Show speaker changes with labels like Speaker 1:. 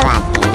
Speaker 1: até lá.